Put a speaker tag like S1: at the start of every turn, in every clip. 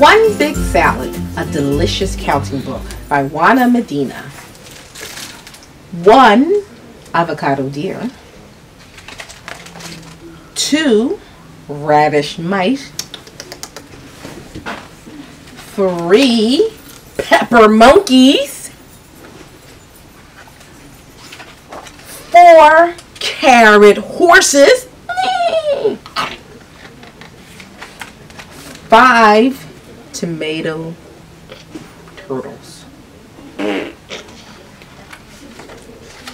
S1: One Big Salad, a delicious counting book by Juana Medina. One avocado deer. Two radish mice. Three pepper monkeys. Four carrot horses. Five tomato turtles.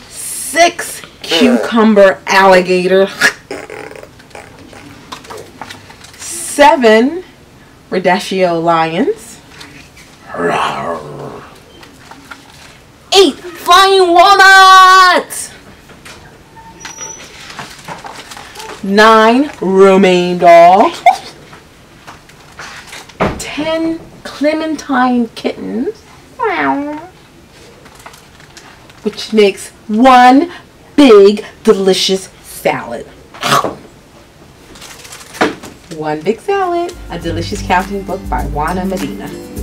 S1: Six cucumber alligator. Seven radicchio lions. Eight flying walnuts. Nine romaine dogs. Ten clementine kittens. Which makes one big delicious salad. One Big Salad, a delicious counting book by Juana Medina.